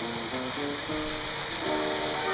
Thank you.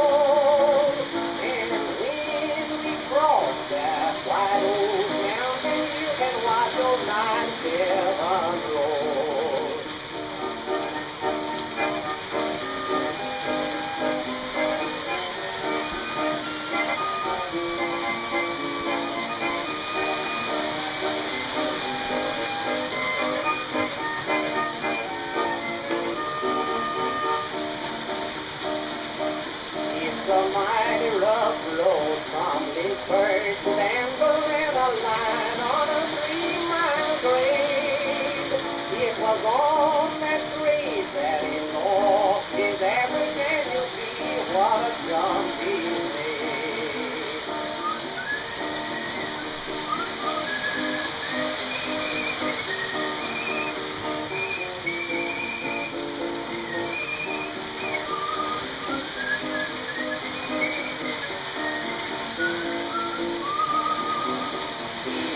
A mighty rough road from Lynchburg to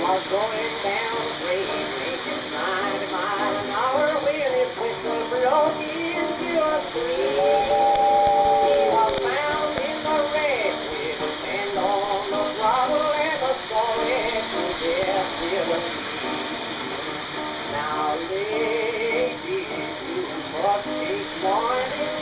was going down grade, making 90 miles an hour in the wreck with his hand on the throttle and the to Now, ladies, you must take warning